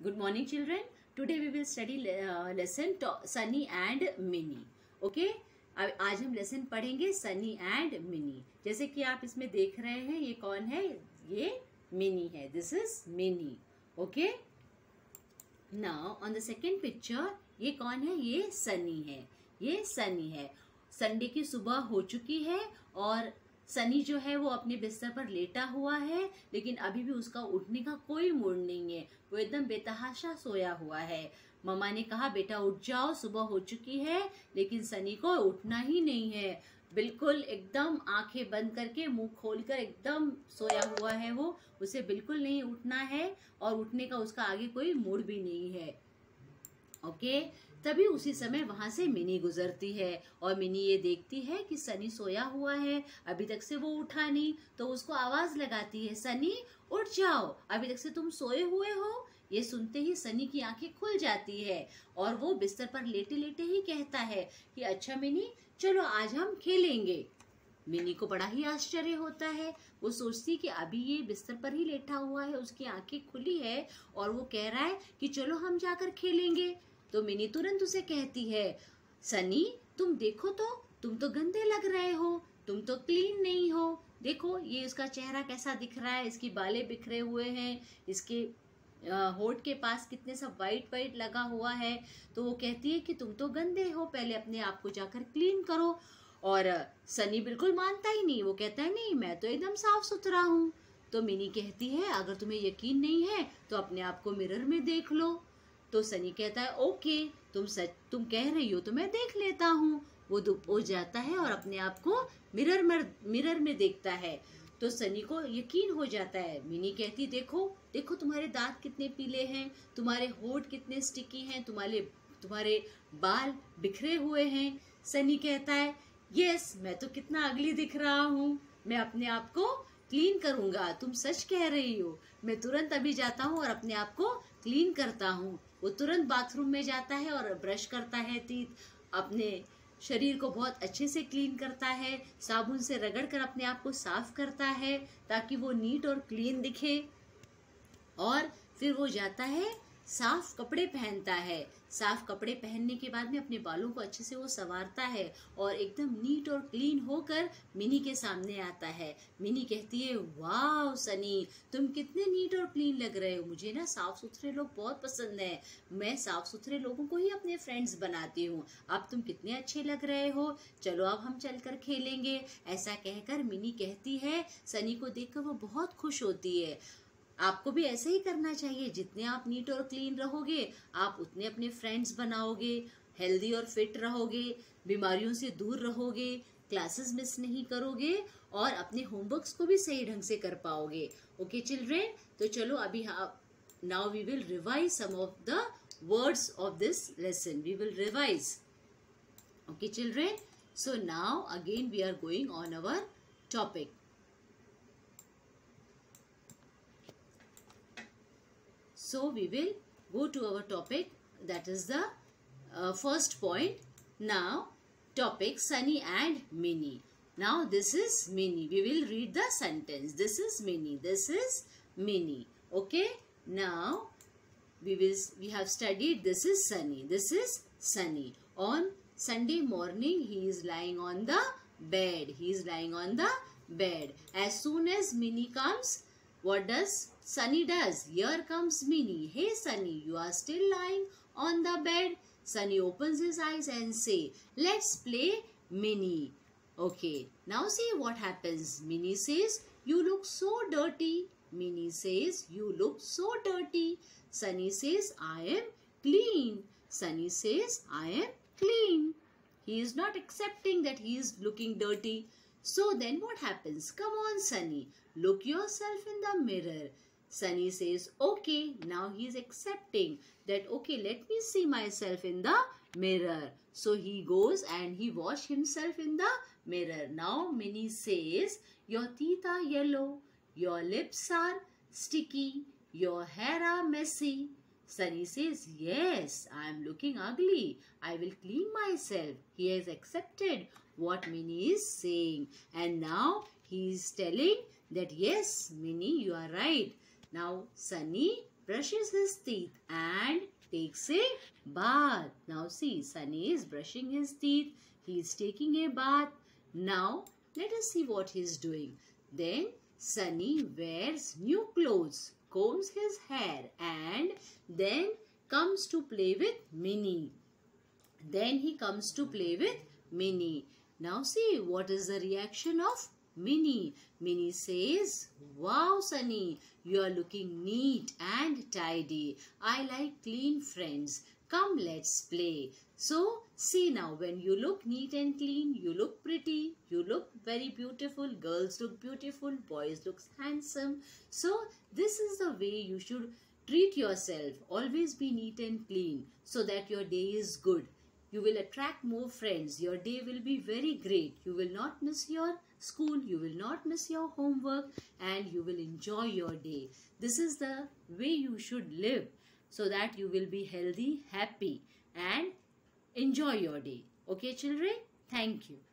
Children. Today we will study uh, lesson to- Sunny and Minnie. Okay? अब आज हम lesson पढ़ेंगे Sunny and mini जैसे कि आप इसमें देख रहे हैं ये कौन है? ये मिनी है. This is Mini okay now on the second picture ये कौन है? ये सनी है. ये सनी है. संडे की सुबह हो चुकी है और सनी जो है वो अपने बिस्तर पर लेटा हुआ है, लेकिन अभी भी उसका उठने का कोई मूड नहीं है। वो एकदम बेतहाशा सोया हुआ है। मम्मा ने कहा, बेटा, उठ जाओ, सुबह हो चुकी है, लेकिन सनी को उठना ही नहीं है। बिल्कुल एकदम आँखें बंद करके मुँह खोलकर एकदम सोया हुआ है वो। उसे बिल्कुल नहीं उठना है और उठने का उसका आगे कोई मूड भी नहीं है। ओके? तभी उसी समय वहाँ से मिनी गुजरती है और मिनी ये देखती है कि सनी सोया हुआ है, अभी तक से वो उठा नहीं तो उसको आवाज़ लगाती है, सनी, उठ जाओ, अभी तक से तुम सोए हुए हो? ये सुनते ही सनी की आँखें खुल जाती है और वो बिस्तर पर लेटे लेटे ही कहता है कि अच्छा मिनी, चलो आज हम खेलेंगे। मिनी को बड़ा ही आश्चर्य होता है। वो सोचती कि अभी ये बिस्तर पर ही लेटा हुआ है, उसकी आँखें खुली है और वो कह रहा है कि, चलो हम जाकर खेलेंगे। तो मिनी तुरंत उसे कहती है, सनी, तुम देखो तो तुम तो गंदे लग रहे हो, तुम तो क्लीन नहीं हो। देखो, ये इसका चेहरा कैसा दिख रहा है, इसकी बालें बिखरे हुए हैं, इसके होठ के पास कितने सब वाइट वाइट लगा हुआ है। तो वो कहती है कि, तुम तो गंदे हो, पहले अपने आप को जाकर क्लीन करो। और सनी बिल्कुल मानता ही नहीं, वो कहता है, नहीं, मैं तो एकदम साफ़ सुथरा हूँ। तो मिनी कहती है, अगर तुम्हें यकीन नहीं है तो अपने आप को मिरर में देख लो। तो सनी कहता है ओके तुम सच तुम कह रही हो तो मैं देख लेता हूँ। वो वो जाता है और अपने आप को मिरर मर, मिरर में देखता है। तो सनी को यकीन हो जाता है। मिनी कहती देखो देखो तुम्हारे दांत कितने पीले हैं तुम्हारे होठ कितने स्टिकी हैं तुम्हारे तुम्हारे बाल बिखरे हुए हैं। सनी कहता है यस मैं तो कितना अगली दिख रहा हूँ। मैं अपने आप को क्लीन करूँगा। तुम सच कह रही हो। मैं तुरंत अभी जाता हूँ और अपने आप को क्लीन करता हूँ। वो तुरंत बाथरूम में जाता है और ब्रश करता है तीत अपने शरीर को बहुत अच्छे से क्लीन करता है, साबुन से रगड़ कर अपने आप को साफ़ करता है ताकि वो नीट और क्लीन दिखे। और फिर वो जाता है साफ़ कपड़े पहनता है। साफ़ कपड़े पहनने के बाद में अपने बालों को अच्छे से वो संवारता है और एकदम नीट और क्लीन होकर मिनी के सामने आता है। मिनी कहती है वाह सनी, तुम कितने नीट और क्लीन लग रहे हो। मुझे ना साफ़ सुथरे लोग बहुत पसंद है। मैं साफ़ सुथरे लोगों को ही अपने फ्रेंड्स बनाती हूँ। अब तुम कितने अच्छे लग रहे हो। चलो, अब हम चलकर खेलेंगे। ऐसा कहकर मिनी कहती है। सनी को देखकर वो बहुत खुश होती है। आपको भी ऐसे ही करना चाहिए। जितने आप नीट और क्लीन रहोगे, आप उतने अपने फ्रेंड्स बनाओगे हेल्दी और फिट रहोगे, बीमारियों से दूर रहोगे क्लासेस मिस नहीं करोगे और अपने होमवर्क्स को भी सही ढंग से कर पाओगे। ओके चिल्ड्रेन तो चलो, अभी now we will revise some of the words of this lesson we will revise okay children so now again we are going on our topic So we will go to our topic that is the uh, first point. Now topic Sunny and Minnie. Now this is Minnie. We will read the sentence. This is Minnie. This is Minnie. Okay. Now we will we have studied this is Sunny. This is Sunny. On Sunday morning he is lying on the bed. He is lying on the bed. As soon as Minnie comes what does Sunny does? Here comes Minnie. Hey Sunny, you are still lying on the bed. Sunny opens his eyes and say, let's play Minnie. Okay, now see what happens. Minnie says, you look so dirty. Minnie says, you look so dirty. Sunny says, I am clean. Sunny says, I am clean. He is not accepting that he is looking dirty. So then what happens? Come on, Sunny. Look yourself in the mirror. Sunny says, okay, now he is accepting that, okay, let me see myself in the mirror. So he goes and he wash himself in the mirror. Now Minnie says, your teeth are yellow, your lips are sticky, your hair are messy. Sunny says, yes, I am looking ugly. I will clean myself. He has accepted what Minnie is saying. And now he is telling that yes, Minnie, you are right. Now Sunny brushes his teeth and takes a bath. Now see, Sunny is brushing his teeth. He is taking a bath. Now let us see what he is doing. Then Sunny wears new clothes, combs his hair and then comes to play with Minnie. Then he comes to play with Minnie. Now see what is the reaction of Minnie. Minnie says, Wow, Sunny, you are looking neat and tidy. I like clean friends. Come, let's play. So, see now, when you look neat and clean, you look pretty, you look very beautiful, girls look beautiful, boys look handsome. So, this is the way you should treat yourself. Always be neat and clean so that your day is good. You will attract more friends. Your day will be very great. You will not miss your school. You will not miss your homework and you will enjoy your day. This is the way you should live so that you will be healthy, happy and enjoy your day. Okay children? Thank you.